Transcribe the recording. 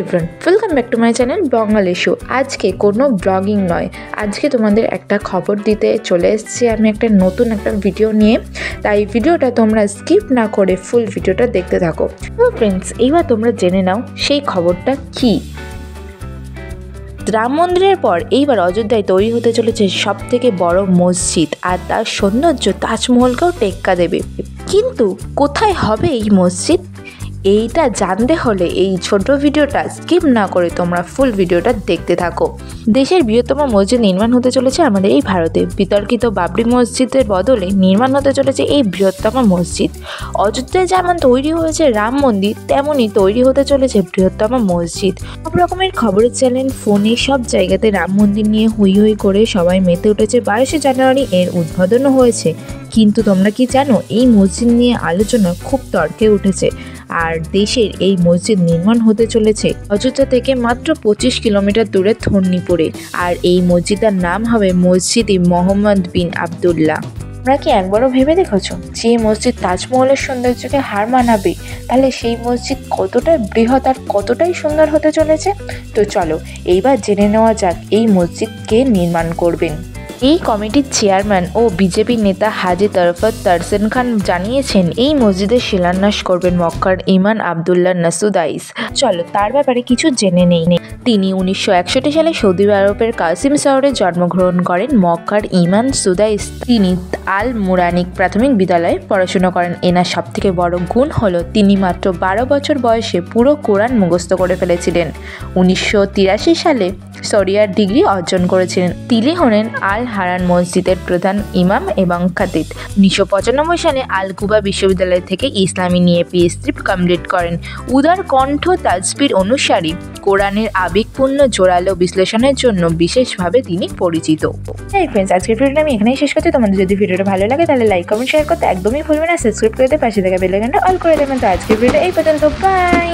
Everyone welcome back to my channel Bengali show আজকে কোনো blogging নয়। আজকে তোমাদের একটা খবর দিতে চলে এসেছি। আমি একটা নতুন একটা ভিডিও নিয়ে। তাই ভিডিওটা তোমরা স্কিপ না করে ফুল ভিডিওটা দেখতে থাকো। ফ্রেন্ডস এইবার তোমরা জেনে নাও, সেই খবরটা কী? রাম মন্দিরের পর এইবার অযোধ্যায় তৈরি হতে চলেছে সব থেকে বড় মসজিদ, আর তার সৌন্দর্য তাজমহলকেও টেক্কা দেবে। কিন্তু কোথায় হবে এই মসজিদ? এইটা জানতে হলে এই ছোট ভিডিওটা স্কিপ না করে তোমরা ফুল ভিডিওটা দেখতে থাকো। দেশের বৃহত্তম মসজিদ নির্মাণ হতে চলেছে আমাদের এই ভারতে। বিতর্কিত বাবরি মসজিদের বদলে নির্মাণ হতে চলেছে এই বৃহত্তম মসজিদ। অযোধ্যায় যেমন তৈরি হয়েছে রাম মন্দির তেমনই তৈরি হতে চলেছে বৃহত্তম মসজিদ। সব রকমের খবরের চ্যানেল, ফোনে সব জায়গাতে রাম মন্দির নিয়ে হই হই করে সবাই মেতে উঠেছে। বাইশে জানুয়ারি এর উদ্বোধনও হয়েছে। কিন্তু তোমরা কি জানো, এই মসজিদ নিয়ে আলোচনা খুব তর্কে উঠেছে। আর দেশের এই মসজিদ নির্মাণ হতে চলেছে। অযোধ্যা থেকে মাত্র পঁচিশ কিলোমিটার দূরে থন্নিপুরে আর এই মসজিদের নাম হবে মসজিদ মোহাম্মদ বিন আবদুল্লাহ। তোমরা কি একবারও ভেবে দেখেছ যে মসজিদ তাজমহলের সৌন্দর্যকে হার মানাবে? তাহলে সেই মসজিদ কতটাই বৃহৎ আর কতটাই সুন্দর হতে চলেছে? তো চলো, এইবার জেনে নেওয়া যাক এই মসজিদ কে নির্মাণ করবেন। এই কমিটির চেয়ারম্যান ও বিজেপি নেতা হাজি তরফত তারসেন খান জানিয়েছেন, এই মসজিদের শিলান্যাস করবেন মক্কার ইমান আবদুল্লাহ নাসুদাইস চলো, তার ব্যাপারে কিছু জেনে নেই। তিনি উনিশশো একষট্টি সালে সৌদি আরবের কাসিম শহরে জন্মগ্রহণ করেন মক্কার ইমান সুদাইস তিনি আল মুরানিক প্রাথমিক বিদ্যালয়ে পড়াশোনা করেন। এনার সবথেকে বড় গুণ হলো, তিনি মাত্র বারো বছর বয়সে পুরো কোরআন মুখস্থ করে ফেলেছিলেন। উনিশশো তিরাশি সালে শরিয়ার ডিগ্রি অর্জন করেছিলেন। তিনি হলেন আল হারান মসজিদের প্রধান ইমাম এবং খাতিব। উনিশশো পঁচানব্বই সালে আল কুবা বিশ্ববিদ্যালয় থেকে ইসলামী নিয়ে পিএইচডি কমপ্লিট করেন। উদার কণ্ঠ তাজবির অনুসারী। কোরআনের আবেগপূর্ণ জোরালো বিশ্লেষণের জন্য বিশেষভাবে তিনি পরিচিত। আজকের ভিডিওটা আমি এখানেই শেষ করছি। তোমাদের যদি ভিডিওটা ভালো লাগে, তাহলে লাইক কমেন্ট শেয়ার করতে একদমই ভুলবে না। সাবস্ক্রাইব করে পাশে থাকা বেলাইকনটা অল করে দেবেন। তো আজকের ভিডিওটা এই পর্যন্ত। বাই